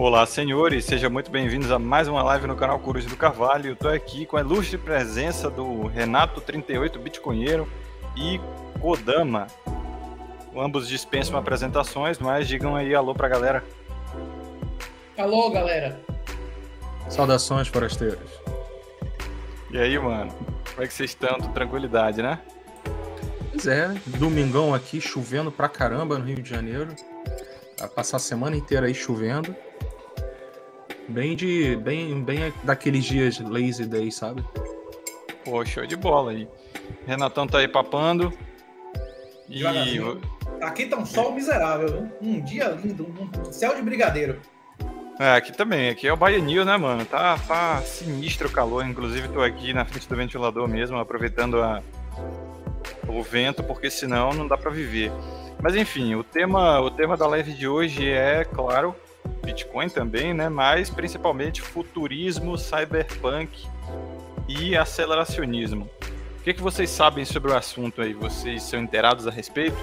Olá, senhores, sejam muito bem-vindos a mais uma live no canal Coruja do Carvalho. Eu tô aqui com a ilustre presença do Renato38 Bitcoinheiro e Kodama. Ambos dispensam apresentações, mas digam aí alô pra galera. Alô, galera. Saudações, forasteiros. E aí, mano? Como é que vocês estão? Tranquilidade, né? Pois é, domingão aqui, chovendo pra caramba no Rio de Janeiro. Vai passar a semana inteira aí chovendo. Bem de. Bem, bem daqueles dias lazy day, sabe? Pô, show de bola aí. Renatão tá aí papando. E. Aqui tá um sol miserável, viu? Um dia lindo, um céu de brigadeiro. É, aqui também. Aqui é o Baianil, né, mano? Tá, tá sinistro o calor. Inclusive, tô aqui na frente do ventilador mesmo, aproveitando a, o vento, porque senão não dá para viver. Mas enfim, o tema, o tema da live de hoje é, claro, Bitcoin também, né? Mas principalmente futurismo, cyberpunk e aceleracionismo. O que, que vocês sabem sobre o assunto aí? Vocês são inteirados a respeito?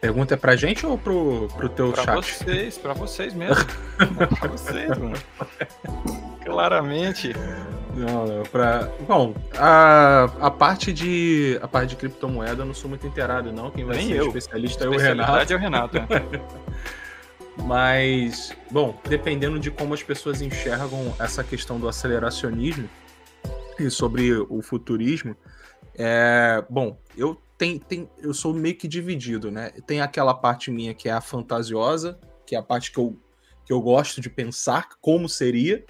Pergunta é pra gente ou pro, pro teu pra chat? Pra vocês, pra vocês mesmo. pra vocês, mano. Claramente. Não, não, pra... Bom, a, a parte de a parte de criptomoeda eu não sou muito inteirado, não. Quem vai Nem ser eu. especialista é o Renato. é o Renato. É. Mas, bom, dependendo de como as pessoas enxergam essa questão do aceleracionismo e sobre o futurismo, é, bom, eu tem, tem, eu sou meio que dividido, né? Tem aquela parte minha que é a fantasiosa, que é a parte que eu, que eu gosto de pensar como seria,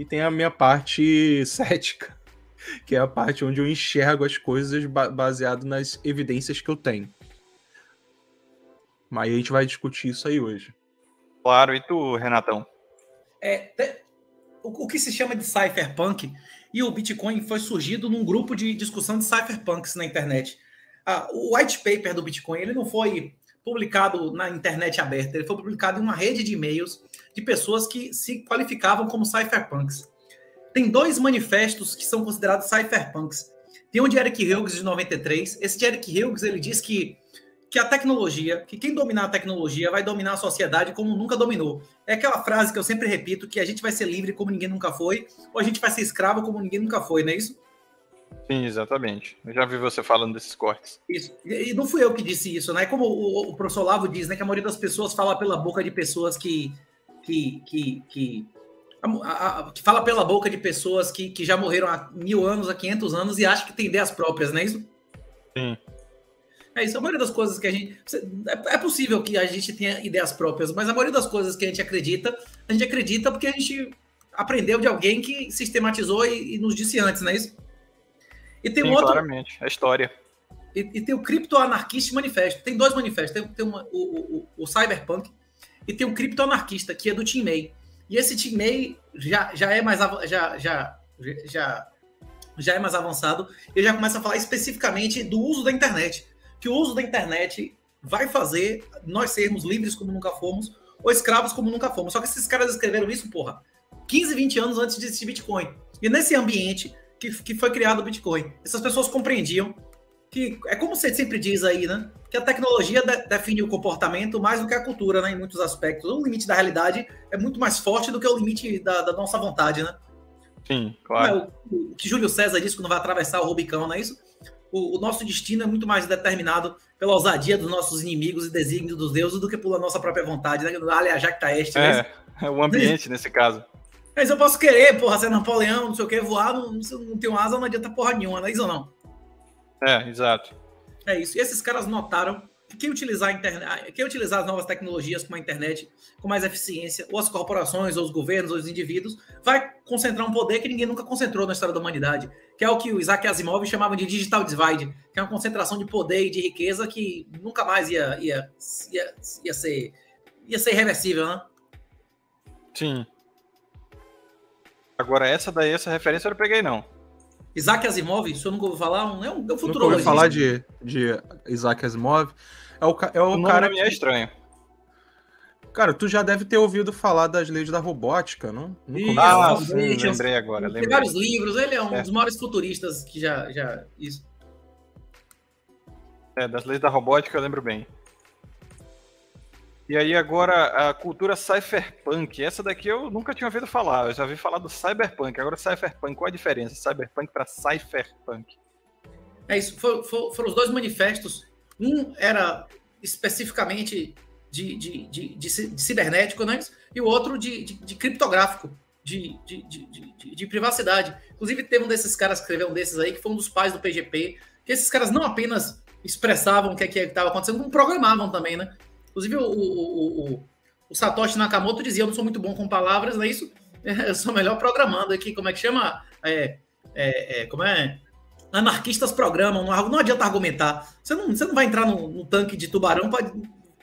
e tem a minha parte cética, que é a parte onde eu enxergo as coisas baseado nas evidências que eu tenho. Mas a gente vai discutir isso aí hoje. Claro, e tu, Renatão? É, o, que se chama de cypherpunk e o Bitcoin foi surgido num grupo de discussão de cypherpunks na internet. Ah, o white paper do Bitcoin ele não foi publicado na internet aberta, ele foi publicado em uma rede de e-mails de pessoas que se qualificavam como cypherpunks. Tem dois manifestos que são considerados cypherpunks. Tem um de Eric Hughes de 93. Esse de Eric Hughes ele diz que que a tecnologia, que quem dominar a tecnologia vai dominar a sociedade como nunca dominou. É aquela frase que eu sempre repito, que a gente vai ser livre como ninguém nunca foi, ou a gente vai ser escravo como ninguém nunca foi, não é isso? Sim, exatamente. Eu já vi você falando desses cortes. Isso. E não fui eu que disse isso, né? Como o, o professor Lavo diz, né? Que a maioria das pessoas fala pela boca de pessoas que. que, que, que, a, a, que fala pela boca de pessoas que, que já morreram há mil anos, há 500 anos e acha que tem ideias próprias, não é isso? Sim. É isso. A maioria das coisas que a gente. É, é possível que a gente tenha ideias próprias, mas a maioria das coisas que a gente acredita, a gente acredita porque a gente aprendeu de alguém que sistematizou e, e nos disse antes, não é isso? E tem Sim, outro. Claramente, a história. E, e tem o Cripto Anarquista Manifesto. Tem dois manifestos. Tem, tem uma, o, o, o, Cyberpunk e tem o Cripto Anarquista, que é do Tim May. E esse Tim May já, já é mais já, já, já, já é mais avançado. Ele já começa a falar especificamente do uso da internet. Que o uso da internet vai fazer nós sermos livres como nunca fomos, ou escravos como nunca fomos. Só que esses caras escreveram isso, porra, 15, 20 anos antes de existir Bitcoin. E nesse ambiente que, que foi criado o Bitcoin. Essas pessoas compreendiam que é como você sempre diz aí, né? Que a tecnologia de, define o comportamento mais do que a cultura, né? Em muitos aspectos. O limite da realidade é muito mais forte do que o limite da, da nossa vontade, né? Sim, claro. É, o, o, que Júlio César disse quando vai atravessar o Rubicão, não é isso? O, o, nosso destino é muito mais determinado pela ousadia dos nossos inimigos e desígnios dos deuses do que pela nossa própria vontade, né? Aliás, já que tá este. É, é o ambiente nesse caso. Mas eu posso querer, porra, ser Napoleão, não sei o que, voar, não, não tenho asa, não adianta porra nenhuma, não é isso ou não? É, exato. É isso. E esses caras notaram que quem utilizar, a internet, quem utilizar as novas tecnologias como a internet com mais eficiência, ou as corporações, ou os governos, ou os indivíduos, vai concentrar um poder que ninguém nunca concentrou na história da humanidade, que é o que o Isaac Asimov chamava de digital divide, que é uma concentração de poder e de riqueza que nunca mais ia, ia, ia, ia ser ia ser irreversível, né? Sim. Agora, essa daí, essa referência eu não peguei, não. Isaac Asimov, isso eu nunca ouvi falar, é um, é um futurologista. Nunca falar de, de Isaac Asimov. É o, é o, o cara que... é estranho. Cara, tu já deve ter ouvido falar das leis da robótica, não? Isso, ah, sim, lembrei agora. Lembrei. Tem vários livros, ele é um é. dos maiores futuristas que já, já... Isso. É, das leis da robótica eu lembro bem. E aí agora a cultura cypherpunk, essa daqui eu nunca tinha ouvido falar, eu já ouvi falar do cyberpunk. Agora cypherpunk, qual a diferença? Cyberpunk para cypherpunk? É isso, for, for, foram os dois manifestos. Um era especificamente de, de, de, de, de cibernético, né? e o outro de, de, de criptográfico, de, de, de, de, privacidade. Inclusive, teve um desses caras que escreveu um desses aí, que foi um dos pais do PGP, que esses caras não apenas expressavam o que é estava acontecendo, como programavam também, né? Inclusive, o, o, o, o, Satoshi Nakamoto dizia: Eu não sou muito bom com palavras, não é isso? Eu sou melhor programando aqui. Como é que chama? É, é, é, como é? Anarquistas programam, não, não adianta argumentar. Você não, você não vai entrar no, no tanque de tubarão para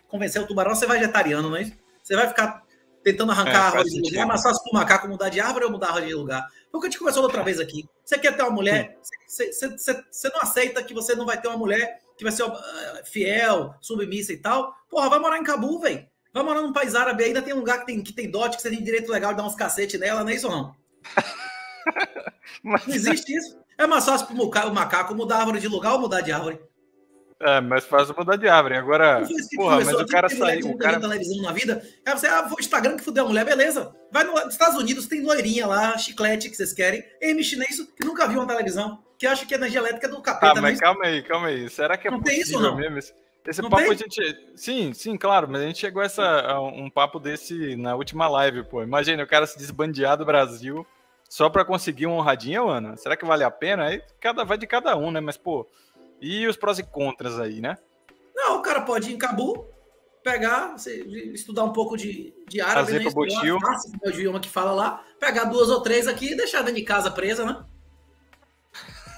convencer o tubarão a ser vegetariano, não é isso? Você vai ficar tentando arrancar é, a árvore de lugar, é mais fácil para o macaco mudar de árvore ou mudar a árvore de lugar. Foi o que a gente conversou outra vez aqui. Você quer ter uma mulher, você, você, você, você não aceita que você não vai ter uma mulher que vai ser uh, fiel, submissa e tal. Porra, vai morar em Cabu, velho. Vai morar num país árabe, ainda tem um lugar que tem, que tem dote, que você tem direito legal de dar uns cacete nela, não é isso não? Mas... Não existe isso. É mais fácil pro macaco mudar a árvore de lugar ou mudar de árvore. É, mas faz mudar de árvore. Agora, porra, mas o cara saiu. O cara televisão na vida. É você, ah, o Instagram que fudeu a mulher, beleza. Vai no, nos Estados Unidos, tem loirinha lá, chiclete que vocês querem. M chinês que nunca viu uma televisão, que acha que a energia elétrica é do capeta. Ah, mas calma aí, calma aí. Será que é não tem isso, não? mesmo? Esse não papo tem? a gente. Sim, sim, claro, mas a gente chegou a, essa, a um papo desse na última live, pô. Imagina o cara se desbandear do Brasil só pra conseguir uma honradinha, mano. Será que vale a pena? Aí cada, vai de cada um, né? Mas, pô. E os prós e contras aí, né? Não, o cara pode ir em Cabu, pegar, estudar um pouco de, de árabe, Fazer né? Botil. Fácil, é o idioma que fala lá, pegar duas ou três aqui e deixar dentro de casa presa, né?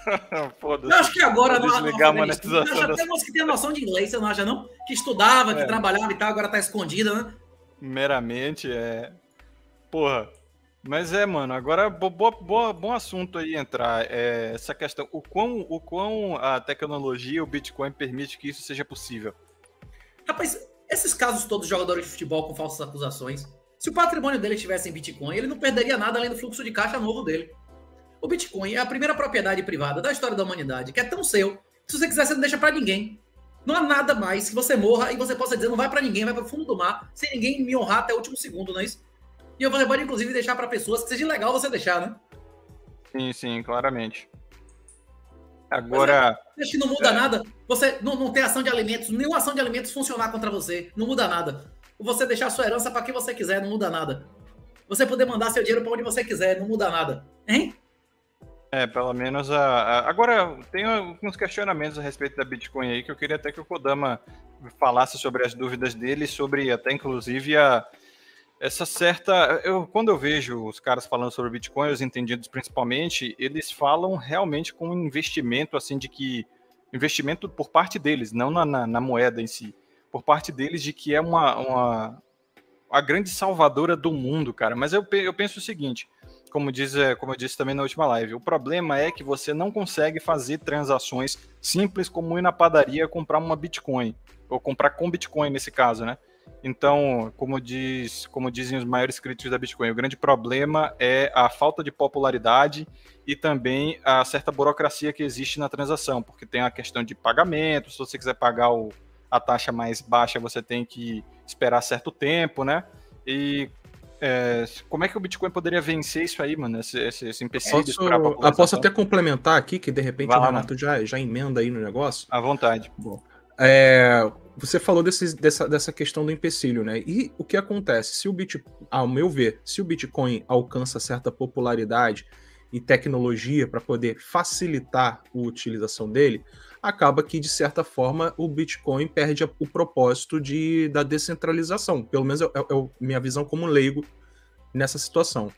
eu acho que agora não, desligar não, a monetização. Já temos que ter noção de inglês, você não acha, não? Que estudava, que é. trabalhava e tal, agora tá escondida, né? Meramente, é. Porra, mas é, mano, agora boa, boa, bom assunto aí entrar. É, essa questão, o quão, o quão a tecnologia, o Bitcoin permite que isso seja possível. Rapaz, esses casos todos de jogadores de futebol com falsas acusações, se o patrimônio dele estivesse em Bitcoin, ele não perderia nada além do fluxo de caixa novo dele. O Bitcoin é a primeira propriedade privada da história da humanidade, que é tão seu, que se você quiser, você não deixa para ninguém. Não há nada mais que você morra e você possa dizer, não vai para ninguém, vai para o fundo do mar, sem ninguém me honrar até o último segundo, não é isso? E você pode, inclusive, deixar para pessoas que seja legal você deixar, né? Sim, sim, claramente. Agora. Acho que não muda é... nada. Você não, não tem ação de alimentos, nenhuma ação de alimentos funcionar contra você. Não muda nada. Você deixar sua herança para quem você quiser, não muda nada. Você poder mandar seu dinheiro para onde você quiser, não muda nada. Hein? É, pelo menos a, a, Agora, tem alguns questionamentos a respeito da Bitcoin aí que eu queria até que o Kodama falasse sobre as dúvidas dele, sobre até inclusive a, essa certa. Eu, quando eu vejo os caras falando sobre Bitcoin, os entendidos principalmente, eles falam realmente com um investimento assim de que. Investimento por parte deles, não na, na, na moeda em si. Por parte deles de que é uma, uma a grande salvadora do mundo, cara. Mas eu, eu penso o seguinte, como, diz, é, como eu disse também na última live, o problema é que você não consegue fazer transações simples como ir na padaria comprar uma Bitcoin, ou comprar com Bitcoin nesse caso, né? Então, como, diz, como dizem os maiores críticos da Bitcoin, o grande problema é a falta de popularidade e também a certa burocracia que existe na transação, porque tem a questão de pagamento, se você quiser pagar o, a taxa mais baixa, você tem que esperar certo tempo, né? E é, como é que o Bitcoin poderia vencer isso aí, mano? Esse, esse, esse empecilho posso, eu posso até complementar aqui, que de repente Vai o Renato já, já emenda aí no negócio. À vontade. Bom, é, você falou desse, dessa, dessa questão do empecilho, né? E o que acontece? Se o Bitcoin, ao meu ver, se o Bitcoin alcança certa popularidade e tecnologia para poder facilitar a utilização dele, acaba que, de certa forma, o Bitcoin perde o propósito de, da descentralização. Pelo menos é, é, é minha visão como leigo nessa situação.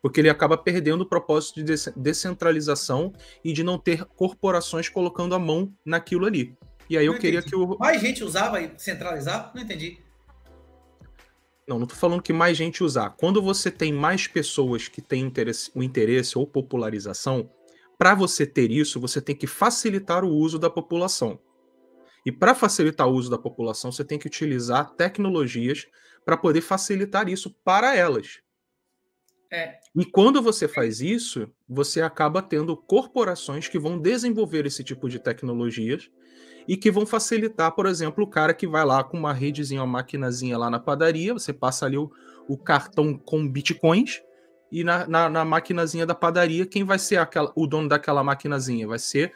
Porque ele acaba perdendo o propósito de descentralização e de não ter corporações colocando a mão naquilo ali. E aí eu não queria entendi. que o. Mais gente usava e centralizar? Não entendi. Não, não tô falando que mais gente usar. Quando você tem mais pessoas que têm interesse, o interesse ou popularização, para você ter isso, você tem que facilitar o uso da população. E para facilitar o uso da população, você tem que utilizar tecnologias para poder facilitar isso para elas. É. E quando você faz isso, você acaba tendo corporações que vão desenvolver esse tipo de tecnologias e que vão facilitar, por exemplo, o cara que vai lá com uma redezinha, uma maquinazinha lá na padaria, você passa ali o, o cartão com bitcoins e na, na, na maquinazinha da padaria, quem vai ser aquela, o dono daquela maquinazinha? Vai ser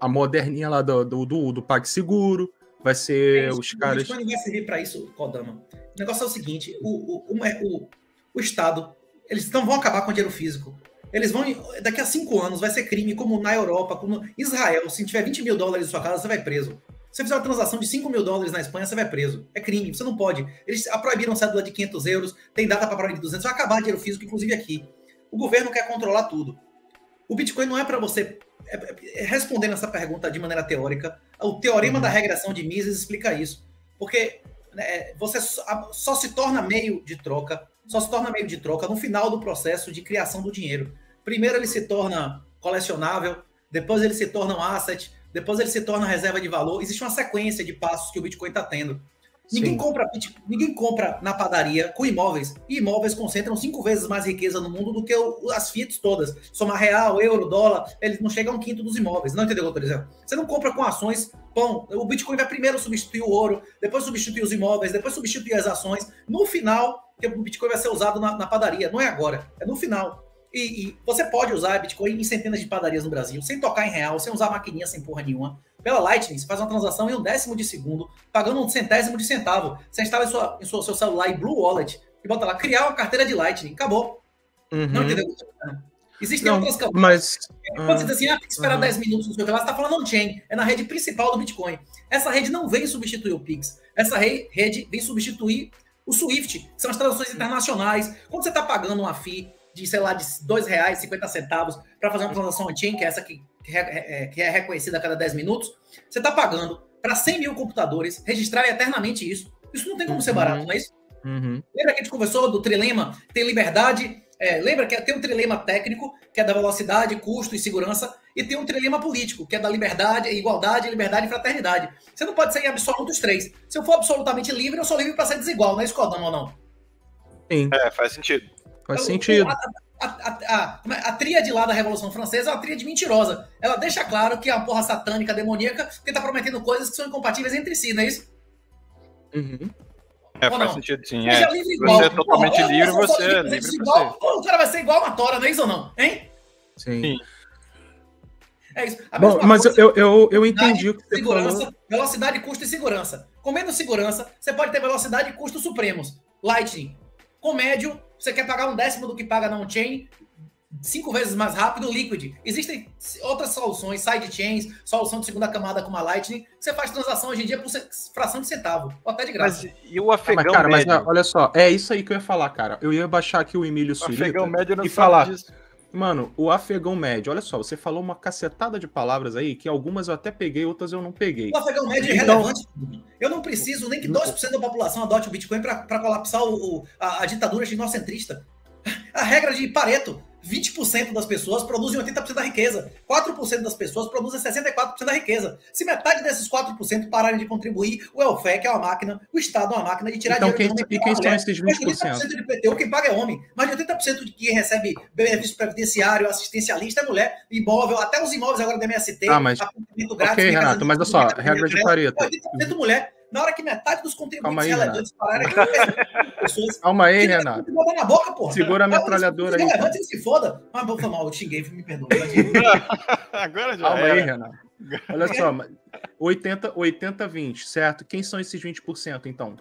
a moderninha lá do, do, do, do PagSeguro, vai ser é os caras. O Bitcoin vai servir para isso, Kodama. O negócio é o seguinte: o, o, o, o Estado, eles não vão acabar com o dinheiro físico. Eles vão, daqui a cinco anos, vai ser crime, como na Europa, como Israel. Se tiver 20 mil dólares em sua casa, você vai preso. Você fizer uma transação de 5 mil dólares na Espanha, você vai preso. É crime, você não pode. Eles proibiram cédula de 500 euros, tem data para proibir 200, vai acabar dinheiro físico, inclusive aqui. O governo quer controlar tudo. O Bitcoin não é para você. É, é, é, respondendo essa pergunta de maneira teórica, o teorema uhum. da regressão de Mises explica isso. Porque né, você só, só se torna meio de troca, só se torna meio de troca no final do processo de criação do dinheiro. Primeiro ele se torna colecionável, depois ele se torna um asset, depois ele se torna reserva de valor. Existe uma sequência de passos que o Bitcoin está tendo. Ninguém compra, ninguém compra na padaria com imóveis. E imóveis concentram cinco vezes mais riqueza no mundo do que o, as fiat todas. Somar real, euro, dólar, eles não chegam a um quinto dos imóveis. Não entendeu o que eu estou dizendo? Você não compra com ações, pão. O Bitcoin vai primeiro substituir o ouro, depois substituir os imóveis, depois substituir as ações. No final, que o Bitcoin vai ser usado na, na padaria. Não é agora, é no final. E, e, você pode usar Bitcoin em centenas de padarias no Brasil, sem tocar em real, sem usar maquininha, sem porra nenhuma. Pela Lightning, você faz uma transação em um décimo de segundo, pagando um centésimo de centavo. Você instala em, sua, em sua, seu celular em Blue Wallet e bota lá, criar uma carteira de Lightning. Acabou. Uhum. Não entendeu? Existem não, outras campanhas. Mas, Quando você diz assim, ah, tem que esperar uhum. 10 minutos, no seu você está falando on-chain. É na rede principal do Bitcoin. Essa rede não vem substituir o Pix. Essa rede vem substituir o Swift, que são as transações internacionais. Quando você está pagando uma FII de, sei lá, de R$ reais 50 centavos para fazer uma transação on-chain, que é essa que, que, é, é, que é reconhecida a cada 10 minutos, você está pagando para 100 mil computadores registrarem eternamente isso. Isso não tem como uhum. ser barato, não é isso? Uhum. Lembra que a gente conversou do trilema? Tem liberdade. É, lembra que tem um trilema técnico, que é da velocidade, custo e segurança, e tem um trilema político, que é da liberdade, igualdade, liberdade e fraternidade. Você não pode ser em absoluto os três. Se eu for absolutamente livre, eu sou livre para ser desigual, não é isso, ou não? Sim. É, faz sentido. Faz então, sentido. A, a, a, a, a tríade lá da Revolução Francesa é uma tríade mentirosa. Ela deixa claro que é uma porra satânica, demoníaca, porque tá prometendo coisas que são incompatíveis entre si, não é isso? Uhum. É, faz sentido sim. É. Você é totalmente porra, livre, você é livre igual, pô, O cara vai ser igual a Tora, não é isso ou não? Hein? Sim. sim. É isso. Bom, mas coisa, eu, eu, eu entendi o que você segurança, falou. Velocidade, custo e segurança. Com menos segurança, você pode ter velocidade e custo supremos. Lightning. Com médio, você quer pagar um décimo do que paga na on-chain, cinco vezes mais rápido, Liquid. Existem outras soluções, sidechains, solução de segunda camada como a Lightning, você faz transação hoje em dia por fração de centavo, ou até de graça. Mas e o afegão ah, mas, cara, médio? Mas, olha só, é isso aí que eu ia falar, cara. Eu ia baixar aqui o Emílio Surita e falar... Disso. Mano, o afegão médio, olha só, você falou uma cacetada de palavras aí, que algumas eu até peguei, outras eu não peguei. O afegão médio é então... relevante. Eu não preciso nem que 2% da população adote o Bitcoin para colapsar o, a, a ditadura ginocentrista. A regra de Pareto, 20% das pessoas produzem 80% da riqueza. 4% das pessoas produzem 64% da riqueza. Se metade desses 4% pararem de contribuir, o welfare, que é uma máquina, o Estado é uma máquina de tirar então, dinheiro quem, de E quem são esses 20%? 80% de PTU, quem paga é homem. Mais de 80% de quem recebe benefício previdenciário, assistencialista é mulher, imóvel, até os imóveis agora da MST, ah, mas... grátis. Ok, Renato, mas olha só, regra de Pareto. 80% mulher. Na hora que metade dos contribuintes aí, relevantes pararem aqui, pessoas. Calma aí, Renato. Na boca, porra. Segura a metralhadora aí. Relevante se foda. Mas vou falar, eu xinguei, me perdoa. Agora já. Calma era. aí, Renato. Olha só, 80, 80, 20, certo? Quem são esses 20%, então?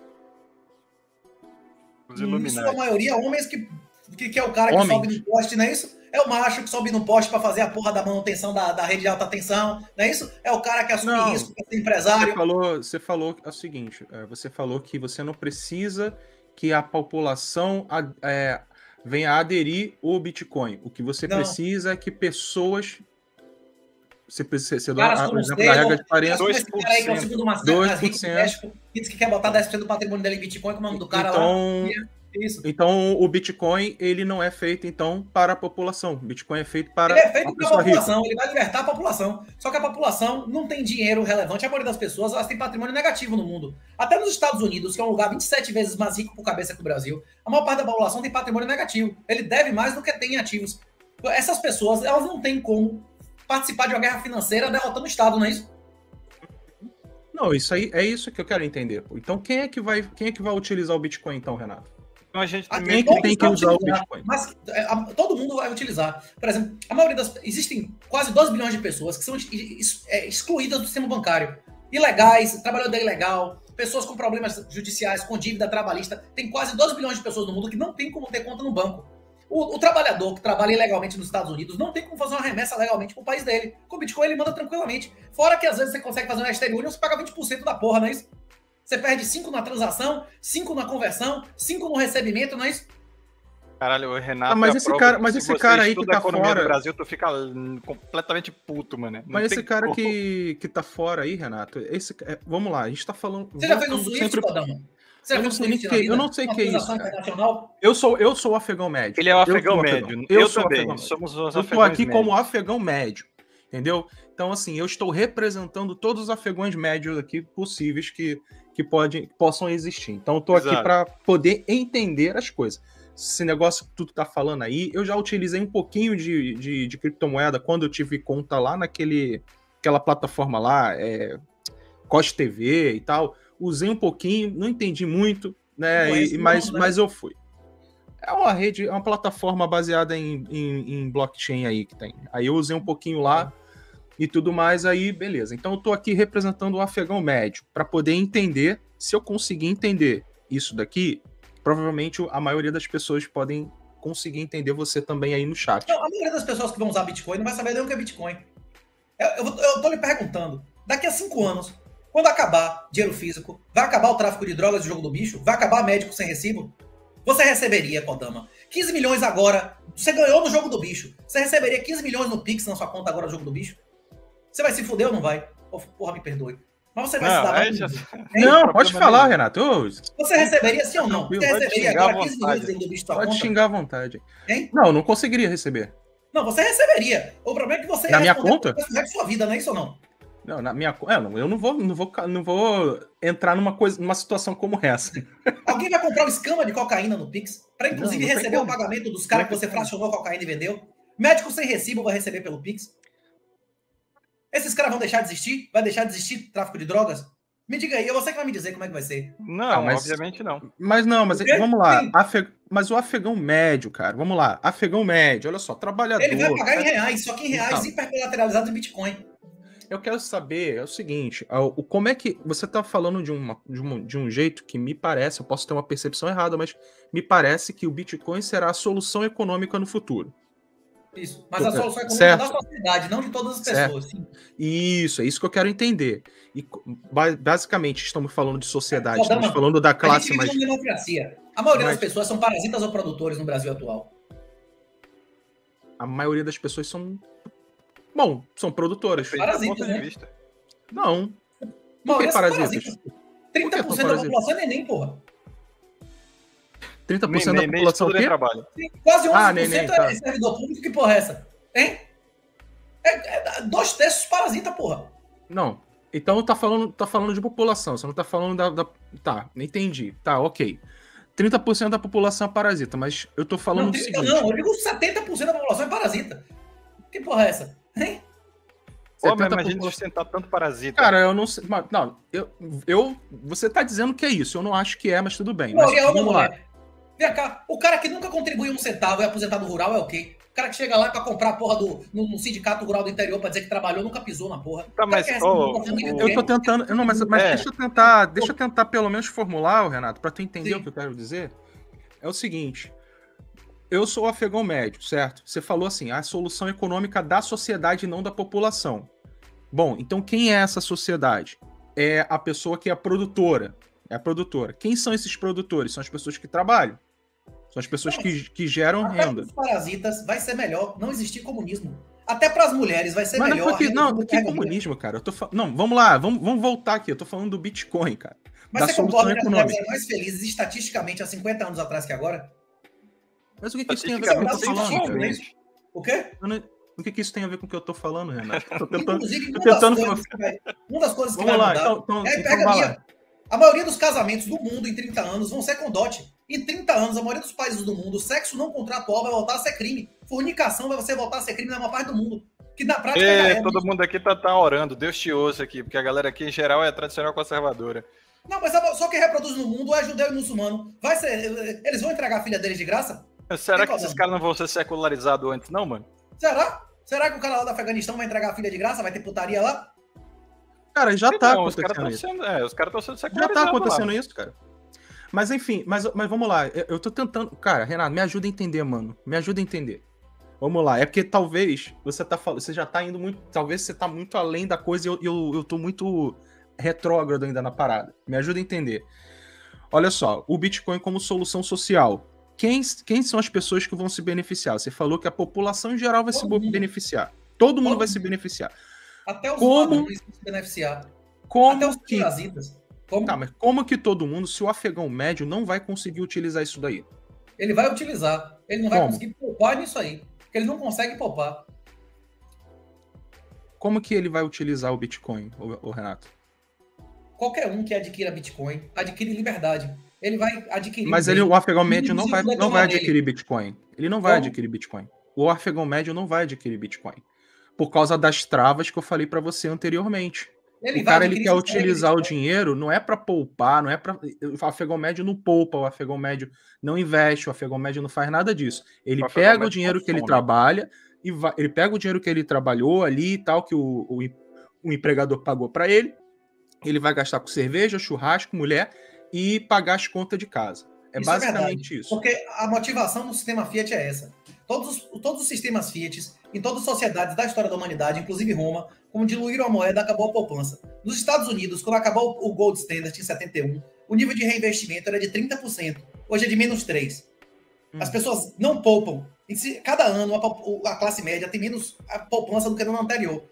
Os sua maioria, homens que, que, que é o cara que homens. sobe no poste, não é isso? É o macho que sobe no poste para fazer a porra da manutenção da, da rede de alta tensão, não é isso? É o cara que assume não, risco, que é empresário. Você falou, você falou é o seguinte: é, você falou que você não precisa que a população é, venha a aderir o Bitcoin. O que você não. precisa é que pessoas você precisa você dá, por exemplo, a regra de parênteses. 2%. Aí, que é o segundo 2%. que quer botar 10% do patrimônio dele em Bitcoin, como é o nome do cara então, lá. Isso. Então, o Bitcoin, ele não é feito, então, para a população. O Bitcoin é feito para Ele é feito para a população, rica. ele vai libertar a população. Só que a população não tem dinheiro relevante. A maioria das pessoas, elas têm patrimônio negativo no mundo. Até nos Estados Unidos, que é um lugar 27 vezes mais rico por cabeça que o Brasil, a maior parte da população tem patrimônio negativo. Ele deve mais do que tem ativos. Essas pessoas, elas não têm como participar de uma guerra financeira derrotando o Estado, não é isso? Não, isso aí é isso que eu quero entender. Então quem é que vai, quem é que vai utilizar o Bitcoin então, Renato? Então a gente Ah, tem é que tem usar o Bitcoin? Mas é, todo mundo vai utilizar. Por exemplo, a maioria das. Existem quase 2 bilhões de pessoas que são é, excluídas do sistema bancário. Ilegais, trabalhador ilegal, pessoas com problemas judiciais, com dívida trabalhista. Tem quase 2 bilhões de pessoas no mundo que não tem como ter conta no banco. O, o trabalhador que trabalha ilegalmente nos Estados Unidos não tem como fazer uma remessa legalmente pro país dele. Com o Bitcoin ele manda tranquilamente. Fora que às vezes você consegue fazer um Western Union, você paga 20% da porra, não é isso? Você perde 5 na transação, 5 na conversão, 5 no recebimento, não é isso? Caralho, o Renato. Ah, mas é a esse prova cara- mas se esse cara aí que tá fora- do Brasil, tu fica hum, completamente puto, mano. Não Mas esse cara como. que, que tá fora aí, Renato, esse, é, vamos lá, a gente tá falando. Você já fez um Swift, sempre-? Você já Eu não fez um sei que- eu não sei Uma que é isso? Eu sou, eu sou o afegão médio. Ele é o Eu afegão sou médio. afegão. Eu, Eu sou também. afegão médio. Somos os Eu tô aqui médios. como afegão médio, entendeu? Então, assim, eu estou representando todos os afegões médios aqui possíveis que, que podem, possam existir. Então, eu tô aqui Exato. para poder entender as coisas. Esse negócio que tu tá falando aí, eu já utilizei um pouquinho de, de, de criptomoeda quando eu tive conta lá naquele aquela plataforma lá, é, Cost TV e tal. Usei um pouquinho, não entendi muito, né? Não é e- esse mas, nome, né? mas eu fui. É uma rede, é uma plataforma baseada em, em, em blockchain aí que tem. Aí eu usei um pouquinho lá e tudo mais, aí beleza. Então eu tô aqui representando o afegão médio para poder entender. Se eu conseguir entender isso daqui, provavelmente a maioria das pessoas podem conseguir entender você também aí no chat. Não, a maioria das pessoas que vão usar Bitcoin não vai saber nem o que é Bitcoin. Eu, eu, eu tô lhe perguntando, daqui a cinco anos, quando acabar dinheiro físico, vai acabar o tráfico de drogas do jogo do bicho, vai acabar médico sem recibo, você receberia, Kodama, 15 milhões agora, você ganhou no jogo do bicho, você receberia 15 milhões no Pix na sua conta agora no jogo do bicho? Você vai se fuder ou não vai? Porra, me perdoe. Mas você vai se Não, dar mal já- com- Não, pode falar. Renato. Você receberia sim ou não? Você receberia xingar à agora 15 milhões vontade. do bicho pode conta? xingar à vontade. Hein? Não, não conseguiria receber. Não, você receberia. O problema é que você Na minha conta? da sua vida, não é isso ou não? Não, na minha, é, não, eu não vou, não vou, não vou entrar numa coisa, numa situação como essa. Alguém vai comprar um escama de cocaína no Pix? Pra inclusive Não, não receber o como. pagamento dos caras que você tem como. fracionou a cocaína e vendeu? Médico sem recibo vai receber pelo Pix? Esses caras vão deixar de existir? Vai deixar de existir tráfico de drogas? Me diga aí, é você que vai me dizer como é que vai ser. Não, Ah, mas- obviamente não. Mas não, mas vamos lá. Mas o afegão médio, cara, vamos lá. Afegão médio, olha só, trabalhador. Ele vai pagar em reais, só que em reais Então. hipercolateralizados em Bitcoin. Eu quero saber é o seguinte: o, como é que você tá falando de, uma, de, um, de um jeito que me parece, eu posso ter uma percepção errada, mas me parece que o Bitcoin será a solução econômica no futuro. Isso. Mas a solução econômica Certo. da sociedade, não de todas as pessoas. Sim. Isso, é isso que eu quero entender. E basicamente estamos falando de sociedade, estamos falando da A classe gente mais. A maioria Mas- das pessoas são parasitas ou produtores no Brasil atual. A maioria das pessoas são. Bom, são produtoras. Parasitas, né? Não. A Por que parasitas? parasitas. que 30% são da parasitas? população é neném, porra. 30% Nem, da nem, nem população nem quê? trabalho. Quase 11% Ah, neném, tá. é servidor público, que porra é essa? Hein? É, é, dois terços parasita, porra. Não. Então tá falando, tá falando de população, você não tá falando da. da- Tá, entendi. Tá, ok. 30% da população é parasita, mas eu tô falando Não, do 30 seguinte. não, eu digo 70% da população é parasita. Que porra é essa? Hein? Pô, mas 70% imagina sustentar tanto parasita. Cara, eu não sei. Não, eu, eu. Você tá dizendo que é isso. Eu não acho que é, mas tudo bem. A Mas, é vamos lá. mulher. Vem cá, o cara que nunca contribuiu um centavo e é aposentado rural é o quê? O cara que chega lá pra comprar a porra do, no, no sindicato rural do interior pra dizer que trabalhou, nunca pisou na porra. Tá, mas, do Eu tô tentando. Não, mas, mas É. deixa eu tentar. Deixa eu tentar pelo menos formular, Renato, pra tu entender Sim. o que eu quero dizer. É o seguinte. Eu sou afegão médio, certo? Você falou assim, a solução econômica da sociedade, não da população. Bom, então quem é essa sociedade? É a pessoa que é a produtora. É a produtora. Quem são esses produtores? São as pessoas que trabalham. São as pessoas que, que geram Até renda. os parasitas vai ser melhor não existir comunismo. Até pras mulheres vai ser Mas não, melhor. a não, redução que comunismo, cara. Eu tô fa- Não, vamos lá, vamos, vamos voltar aqui. Eu tô falando do Bitcoin, cara. Mas da você concorda que as mulheres eram mais felizes estatisticamente há 50 anos atrás que agora? Mas o que, que isso tem a ver com o que eu tô falando? dificilmente. O quê? Não- O que, que isso tem a ver com o que eu tô falando, Renato? Tô tentando. Inclusive, tô uma das, tentando coisas que vai, uma das coisas que Vamos vai lá, mudar então, então, é a então lá. hipergamia. A maioria dos casamentos do mundo em 30 anos vão ser com dote. Em 30 anos, a maioria dos países do mundo, o sexo não contratual vai voltar a ser crime. Fornicação vai você voltar a ser crime na maior parte do mundo. que na prática Ê, é, todo mundo aqui tá, tá orando, Deus te ouça aqui, porque a galera aqui em geral é tradicional conservadora. Não, mas só quem reproduz no mundo é judeu e muçulmano. Vai ser. Eles vão entregar a filha deles de graça? Será Tem que esses caras não vão ser secularizados antes, não, mano? Será? Será que o cara lá do Afeganistão vai entregar a filha de graça? Vai ter putaria lá? Cara, já tá Não, os caras acontecendo estão isso. sendo, é, os caras estão sendo Já secularizados tá acontecendo lá. isso, cara. Mas enfim, mas, mas vamos lá. Eu, eu tô tentando. Cara, Renato, me ajuda a entender, mano. Me ajuda a entender. Vamos lá. É porque talvez você tá falando. Você já tá indo muito. Talvez você tá muito além da coisa e eu, eu, eu tô muito retrógrado ainda na parada. Me ajuda a entender. Olha só, o Bitcoin como solução social. Quem, quem são as pessoas que vão se beneficiar? Você falou que a população em geral vai se Todo mundo. beneficiar. Todo mundo Todo vai se mundo. beneficiar. Até os Como? se beneficiar. Até Como os que parasitas. Como? Tá, mas como que todo mundo, se o afegão médio não vai conseguir utilizar isso daí? Ele vai utilizar. Ele não vai Como? conseguir poupar nisso aí. Porque ele não consegue poupar. Como que ele vai utilizar o Bitcoin, o, Renato? Qualquer um que adquira Bitcoin adquire liberdade. Ele vai adquirir. Mas ele, o afegão médio não vai, não vai dele. adquirir Bitcoin. Ele não vai Como? adquirir Bitcoin. O afegão médio não vai adquirir Bitcoin. Por causa das travas que eu falei pra você anteriormente. Ele o cara ele quer utilizar o dinheiro, não é pra poupar, não é para o afegão médio não poupa, o afegão médio não investe, o afegão médio não faz nada disso. Ele O pega o dinheiro que ele trabalha e vai, ele pega o dinheiro que ele trabalhou ali e tal que o, o, o empregador pagou pra ele, ele vai gastar com cerveja, churrasco, mulher e pagar as contas de casa. É Isso é basicamente verdade. isso. Porque a motivação do sistema Fiat é essa. Todos, os- todos os sistemas Fiat, em todas as sociedades da história da humanidade, inclusive Roma, como diluíram a moeda, acabou a poupança. Nos Estados Unidos, quando acabou o Gold Standard em 71, o nível de reinvestimento era de 30%. Hoje é de menos 3%. As Hum. pessoas não poupam. Cada ano a, classe média tem menos a poupança do que no ano anterior.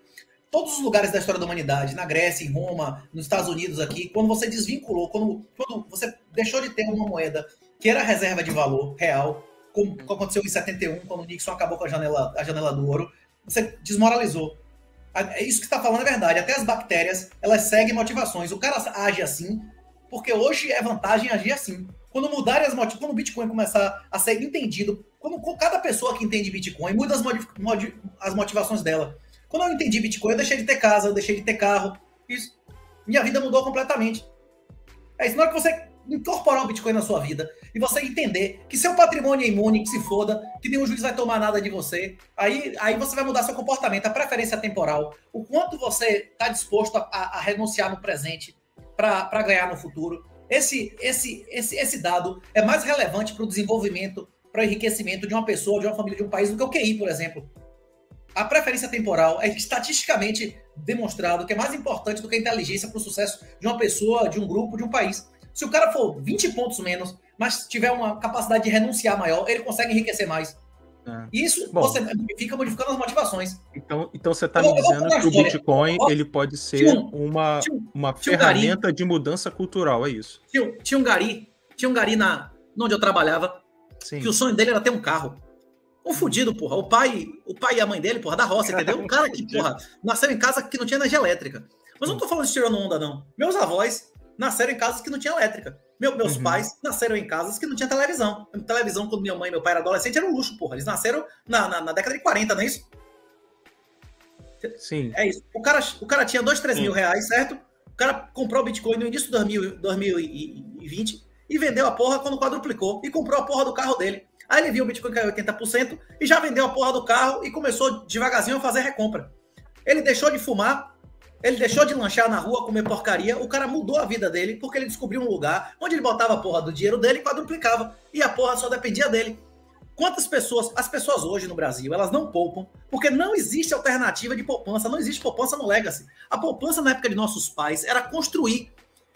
Todos os lugares da história da humanidade, na Grécia, em Roma, nos Estados Unidos aqui, quando você desvinculou, quando, quando você deixou de ter uma moeda que era reserva de valor real, como aconteceu em 71, quando o Nixon acabou com a janela, a janela do ouro, você desmoralizou. É isso que está falando é verdade. Até as bactérias, elas seguem motivações. O cara age assim, porque hoje é vantagem agir assim. Quando mudarem as motivações, quando o Bitcoin começar a ser entendido, quando cada pessoa que entende Bitcoin muda as, modi- as motivações dela. Quando eu entendi Bitcoin, eu deixei de ter casa, eu deixei de ter carro. Isso. Minha vida mudou completamente. É isso. Na hora que você incorporar o Bitcoin na sua vida e você entender que seu patrimônio é imune, que se foda, que nenhum juiz vai tomar nada de você, aí, aí você vai mudar seu comportamento, a preferência temporal, o quanto você está disposto a, a- renunciar no presente para ganhar no futuro. Esse, esse, esse, esse dado é mais relevante para o desenvolvimento, para o enriquecimento de uma pessoa, de uma família, de um país, do que o QI, por exemplo. A preferência temporal é estatisticamente demonstrado que é mais importante do que a inteligência para o sucesso de uma pessoa, de um grupo, de um país. Se o cara for 20 pontos menos, mas tiver uma capacidade de renunciar maior, ele consegue enriquecer mais. É. E isso Bom. você fica modificando as motivações. Então, então você está me dizendo que o. Bitcoin Ó, ele pode ser um- uma, um, uma tinha um gari. ferramenta de mudança cultural, é isso? tinha um- tinha um gari, tinha um gari na, onde eu trabalhava, Sim. que o sonho dele era ter um carro. Um fudido, porra. O pai, o pai e a mãe dele, porra, da roça, entendeu? Um cara que, porra, nasceu em casa que não tinha energia elétrica. Mas eu não tô falando de tirando onda, não. Meus avós nasceram em casas que não tinha elétrica. Meu- meus Uhum. pais nasceram em casas que não tinha televisão. Televisão, quando minha mãe e meu pai eram adolescentes, era um luxo, porra. Eles nasceram na, na, na década de 40, não é isso? Sim. É isso. O cara, o cara tinha 2, 3 Sim. mil reais, certo? O cara comprou o Bitcoin no início de 2000 2020 e vendeu a porra quando quadruplicou e comprou a porra do carro dele. Aí ele viu o Bitcoin cair 80% e já vendeu a porra do carro e começou devagarzinho a fazer recompra. Ele deixou de fumar, ele deixou de lanchar na rua, comer porcaria, o cara mudou a vida dele porque ele descobriu um lugar onde ele botava a porra do dinheiro dele e quadruplicava. E a porra só dependia dele. Quantas pessoas, as pessoas hoje no Brasil, elas não poupam, porque não existe alternativa de poupança, não existe poupança no Legacy. A poupança na época de nossos pais era construir.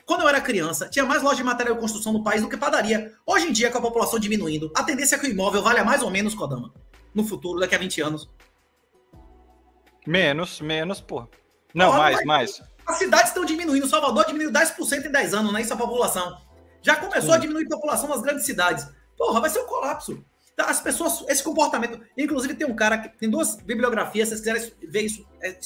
Quando eu era criança, tinha mais loja de material de construção no país do que padaria. Hoje em dia, com a população diminuindo, a tendência é que o imóvel valha mais ou menos, Kodama, no futuro, daqui a 20 anos. Menos, menos, porra. Não, Porra, mais, mais. As cidades estão diminuindo. Salvador diminuiu 10% em 10 anos, não é isso a população. Já começou Sim. a diminuir a população nas grandes cidades. Porra, vai ser um colapso. Então, as pessoas, esse comportamento. Inclusive, tem um cara que tem duas bibliografias, se vocês quiserem ver isso é,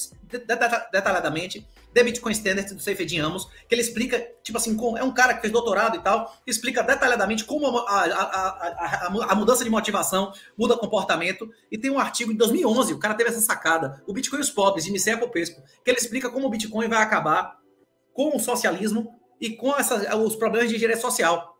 detalhadamente. The Bitcoin Standard do Seifedin Amos, que ele explica, tipo assim, é um cara que fez doutorado e tal, explica detalhadamente como a, a, a, a, mudança de motivação muda comportamento. E tem um artigo em 2011, o cara teve essa sacada, o Bitcoin e os pobres, de Nicea Popesco, que ele explica como o Bitcoin vai acabar com o socialismo e com essa, os problemas de engenharia social.